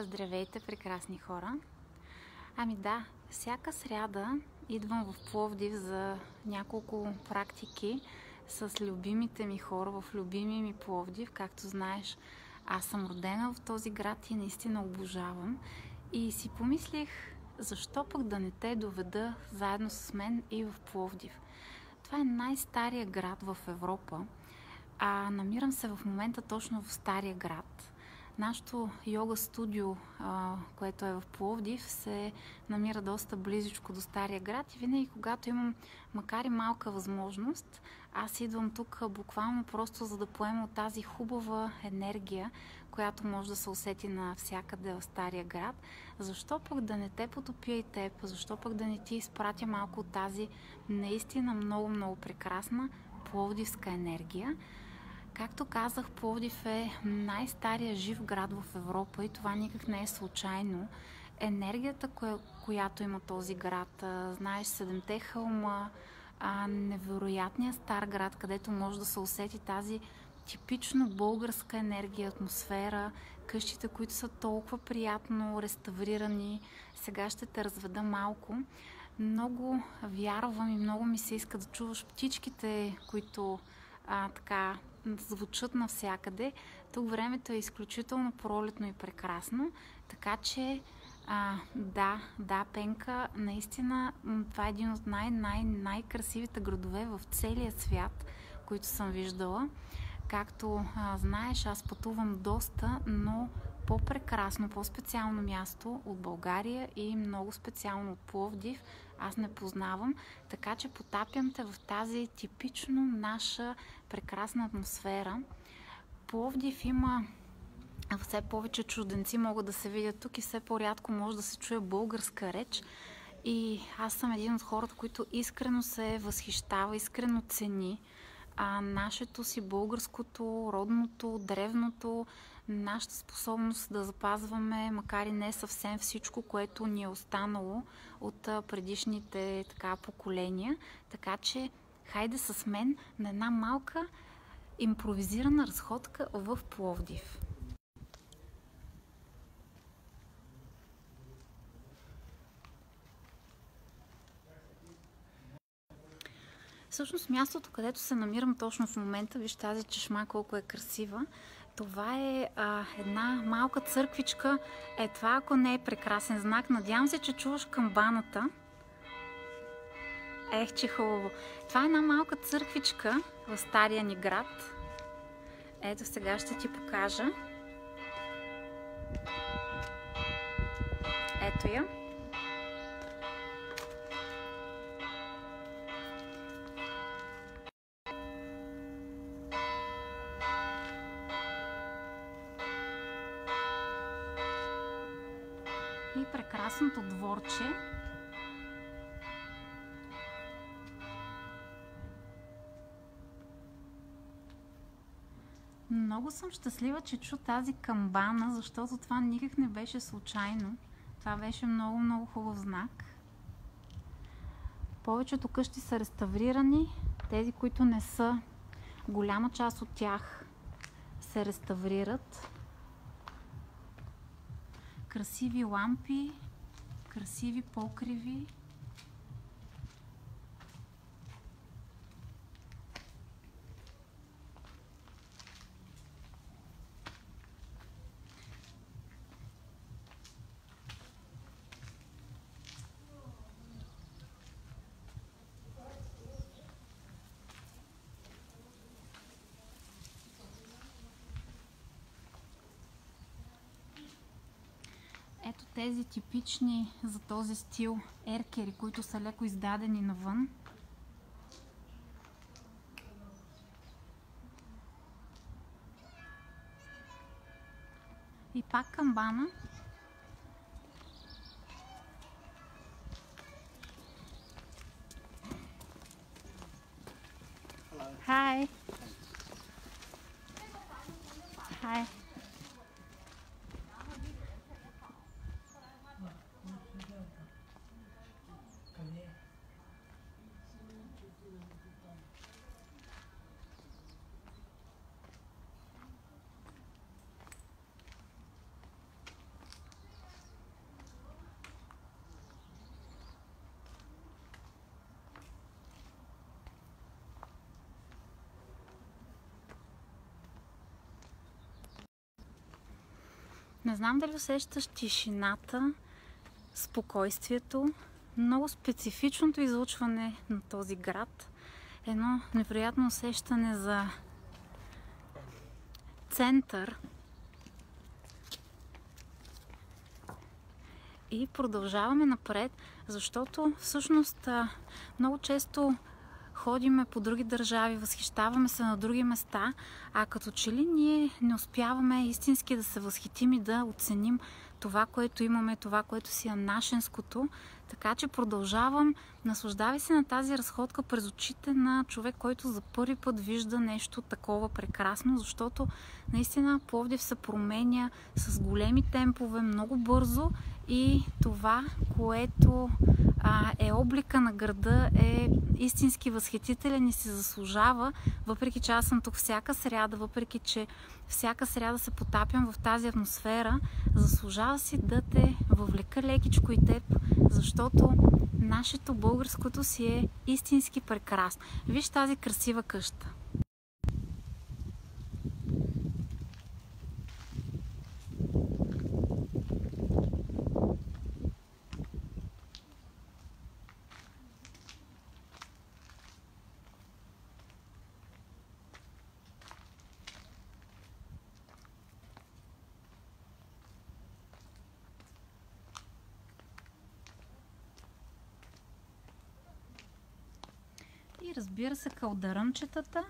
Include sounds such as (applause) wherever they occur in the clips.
Здравейте, прекрасни хора! Ами да, всяка сряда идвам в Пловдив за няколко практики с любимите ми хора в любимия ми Пловдив. Както знаеш, аз съм родена в този град и наистина обожавам. И си помислих, защо пък да не те доведа заедно с мен и в Пловдив. Това е най-стария град в Европа, а намирам се в момента точно в Стария град – Нашето йога студио, което е в Пловдив, се намира доста близичко до Стария град и винаги, когато имам, макар и малка възможност, аз идвам тук буквално просто за да поема от тази хубава енергия, която може да се усети навсякъде в Стария град. Защо пък да не те потопя и теб? Защо пък да не ти изпратя малко от тази наистина много-много прекрасна пловдивска енергия? Както казах, Пловдив е най-стария жив град в Европа и това никак не е случайно. Енергията, коя, която има този град, знаеш, седемте хълма, невероятният стар град, където може да се усети тази типично българска енергия, атмосфера, къщите, които са толкова приятно реставрирани. Сега ще те разведа малко. Много вярвам и много ми се иска да чуваш птичките, които а, така звучат навсякъде. Тук времето е изключително пролетно и прекрасно, така че а, да, да, Пенка, наистина това е един от най-най-най-красивите градове в целия свят, които съм виждала. Както а, знаеш, аз пътувам доста, но по-прекрасно, по-специално място от България и много специално от Пловдив аз не познавам, така че потапям те в тази типично наша прекрасна атмосфера. Пловдив има все повече чужденци могат да се видят тук и все по-рядко може да се чуе българска реч. И аз съм един от хората, които искрено се възхищава, искрено цени а, нашето си българското, родното, древното, нашата способност да запазваме, макар и не съвсем всичко, което ни е останало от предишните така, поколения. Така че, хайде с мен на една малка импровизирана разходка в Пловдив. Всъщност мястото, където се намирам точно в момента, виж тази чешма колко е красива, това е а, една малка църквичка. Е, това ако не е прекрасен знак. Надявам се, че чуваш камбаната. Ех, че хубаво. Това е една малка църквичка в стария ни град. Ето сега ще ти покажа. Ето я. Прекрасното дворче. Много съм щастлива, че чу тази камбана, защото това никак не беше случайно. Това беше много, много хубав знак. Повечето къщи са реставрирани. Тези, които не са, голяма част от тях се реставрират красиви лампи, красиви покриви. Ето тези типични за този стил еркери, които са леко издадени навън. И пак камбана. Hi. Hi. Не знам дали усещаш тишината, спокойствието, много специфичното излучване на този град. Едно невероятно усещане за център. И продължаваме напред, защото всъщност много често ходиме по други държави, възхищаваме се на други места, а като че ли ние не успяваме истински да се възхитим и да оценим това, което имаме, това, което си е нашенското. Така че продължавам. Наслаждавай се на тази разходка през очите на човек, който за първи път вижда нещо такова прекрасно, защото наистина Пловдив се променя с големи темпове, много бързо и това, което а, е облика на града, е истински възхитителен и се заслужава, въпреки че аз съм тук всяка сряда, въпреки че всяка сряда се потапям в тази атмосфера, заслужава си да те въвлека лекичко и теб, защото нашето българското си е истински прекрасно. Виж тази красива къща. Разбира се, кълдаръмчетата.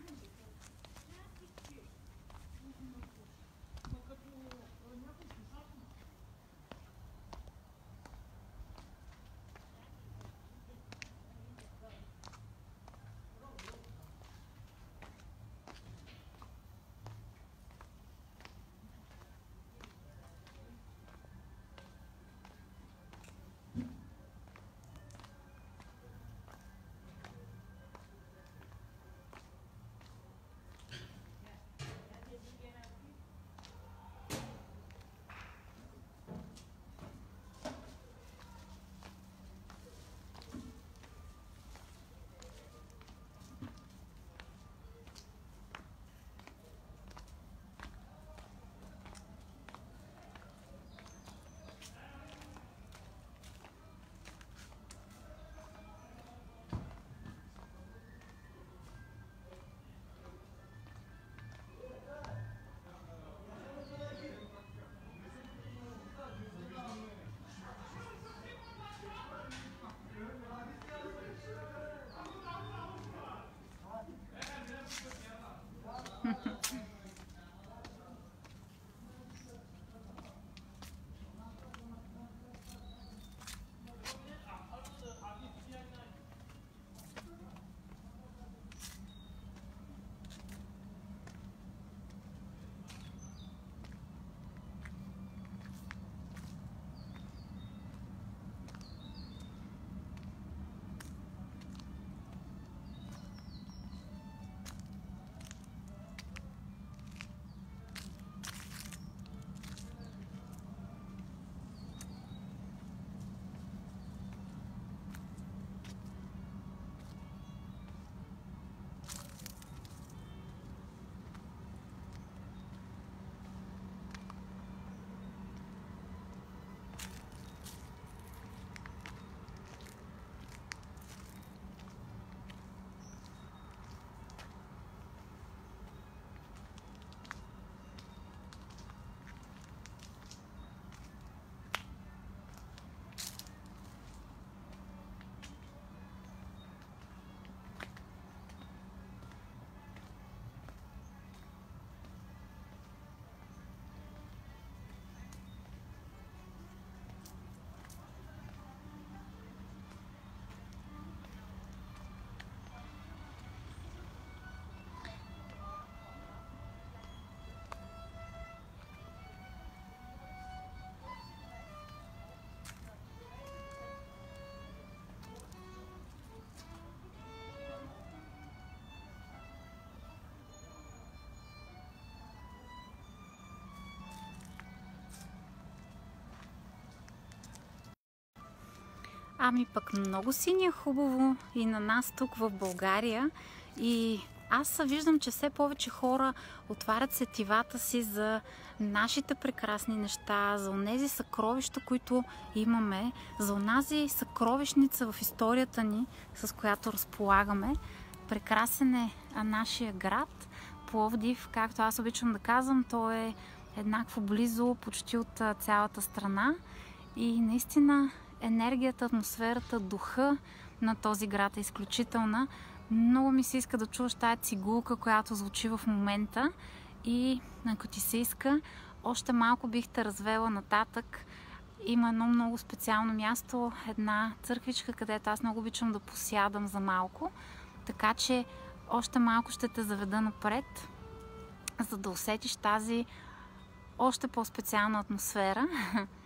Ами пък много си ни е хубаво и на нас тук в България. И аз виждам, че все повече хора отварят сетивата си за нашите прекрасни неща, за онези съкровища, които имаме, за онази съкровищница в историята ни, с която разполагаме. Прекрасен е нашия град, Пловдив, както аз обичам да казвам, той е еднакво близо почти от цялата страна и наистина енергията, атмосферата, духа на този град е изключителна. Много ми се иска да чуваш тази цигулка, която звучи в момента и ако ти се иска, още малко бих те развела нататък. Има едно много специално място, една църквичка, където аз много обичам да посядам за малко. Така че още малко ще те заведа напред, за да усетиш тази още по-специална атмосфера. (laughs)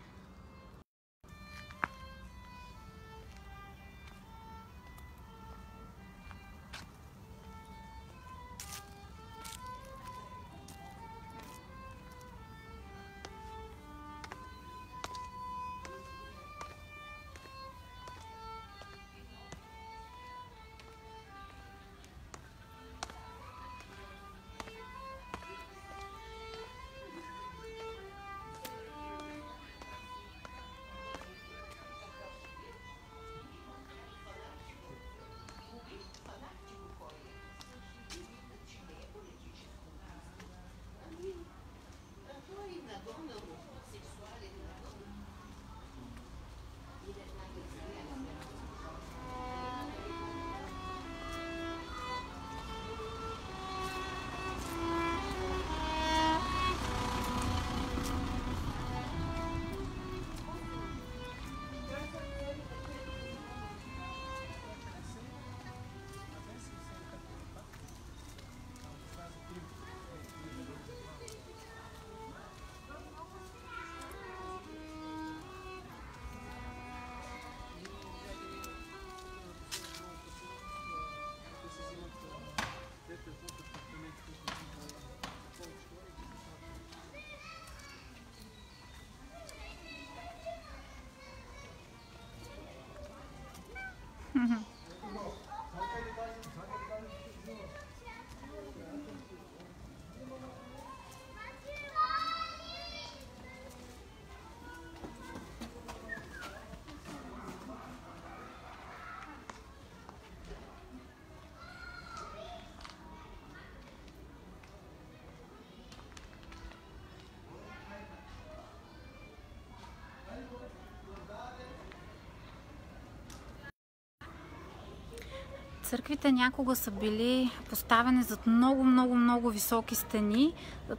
Църквите някога са били поставени зад много, много, много високи стени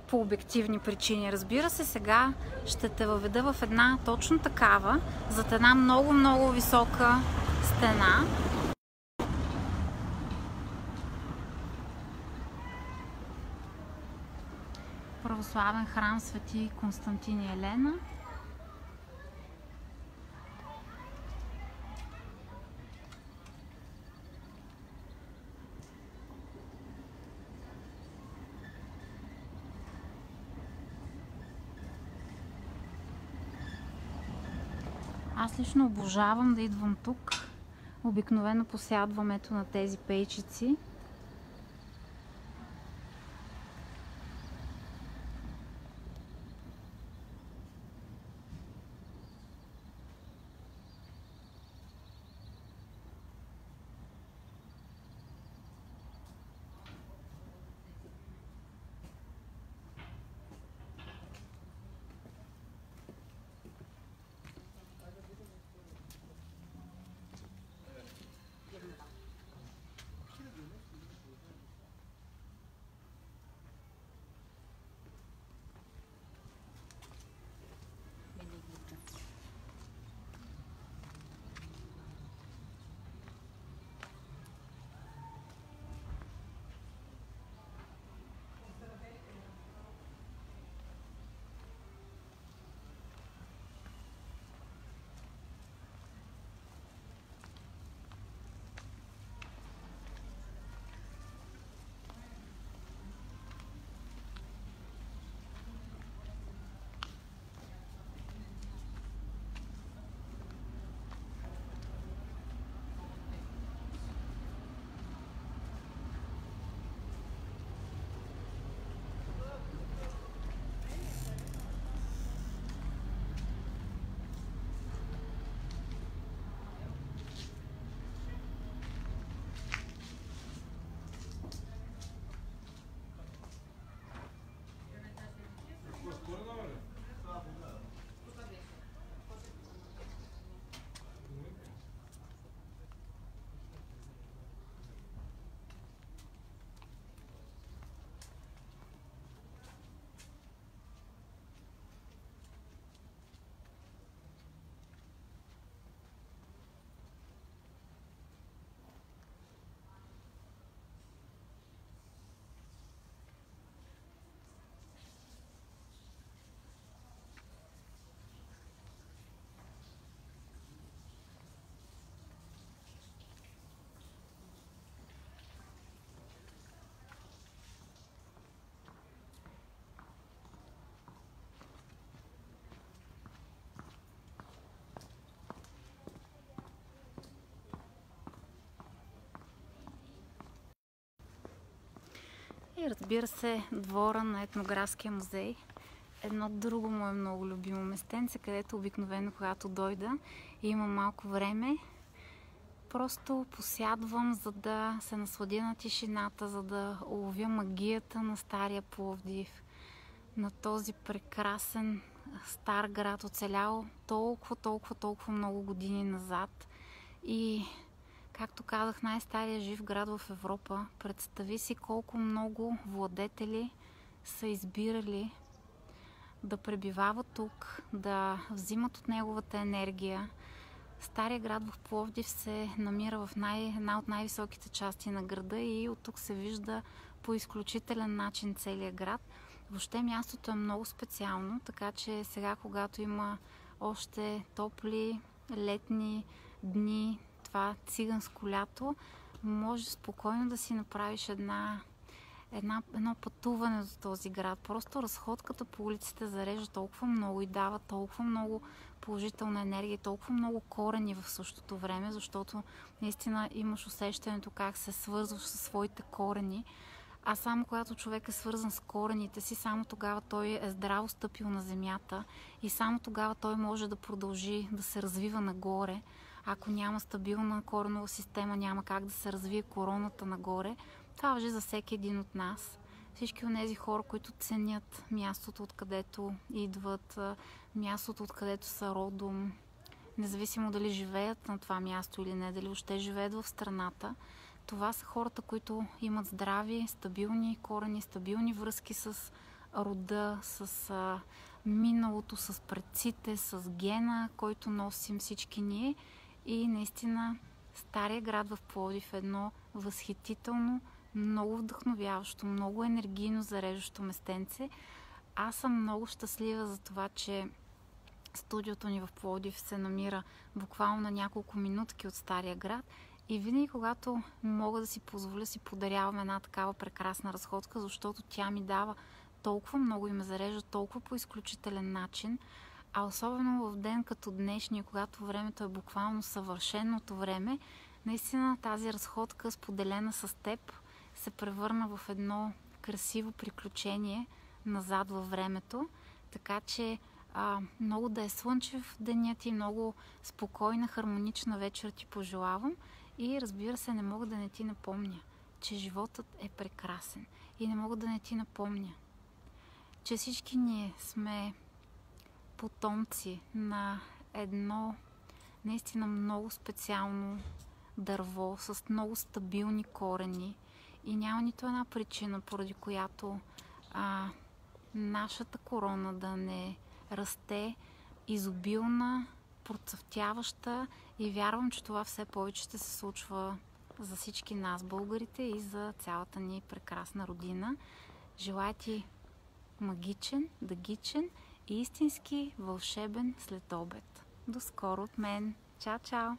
по обективни причини. Разбира се, сега ще те въведа в една точно такава, зад една много, много висока стена. Православен храм Свети Константин и Елена. Аз лично обожавам да идвам тук. Обикновено посядвам ето на тези пейчици. И разбира се, двора на етнографския музей. Едно друго му е много любимо местенце, където обикновено, когато дойда и имам малко време, просто посядвам, за да се насладя на тишината, за да уловя магията на Стария Пловдив, на този прекрасен стар град, оцелял толкова, толкова, толкова много години назад. И, както казах, най-стария жив град в Европа. Представи си колко много владетели са избирали да пребивават тук, да взимат от неговата енергия. Стария град в Пловдив се намира в най- една от най-високите части на града и от тук се вижда по изключителен начин целият град. Въобще мястото е много специално, така че сега, когато има още топли летни дни, това циганско лято, може спокойно да си направиш една, една, едно пътуване до този град. Просто разходката по улиците зарежда толкова много и дава толкова много положителна енергия, толкова много корени в същото време, защото наистина имаш усещането как се свързваш със своите корени. А само когато човек е свързан с корените си, само тогава той е здраво стъпил на земята и само тогава той може да продължи да се развива нагоре. Ако няма стабилна коренова система, няма как да се развие короната нагоре. Това въжи за всеки един от нас. Всички от тези хора, които ценят мястото, откъдето идват, мястото, откъдето са родом, независимо дали живеят на това място или не, дали въобще живеят в страната, това са хората, които имат здрави, стабилни корени, стабилни връзки с рода, с миналото, с предците, с гена, който носим всички ние. И наистина Стария град в Пловдив е едно възхитително, много вдъхновяващо, много енергийно зареждащо местенце. Аз съм много щастлива за това, че студиото ни в Пловдив се намира буквално на няколко минутки от Стария град и винаги, когато мога да си позволя, си подарявам една такава прекрасна разходка, защото тя ми дава толкова много и ме зарежда толкова по изключителен начин, а особено в ден като днешния, когато времето е буквално съвършеното време, наистина тази разходка, споделена с теб, се превърна в едно красиво приключение назад във времето. Така че а, много да е слънчев денят и много спокойна, хармонична вечер ти пожелавам. И разбира се, не мога да не ти напомня, че животът е прекрасен. И не мога да не ти напомня, че всички ние сме потомци на едно наистина много специално дърво с много стабилни корени и няма нито една причина, поради която а, нашата корона да не расте изобилна, процъфтяваща и вярвам, че това все повече ще се случва за всички нас, българите и за цялата ни прекрасна родина. Желая ти магичен, дъгичен и истински вълшебен след обед. До скоро от мен. Чао, чао!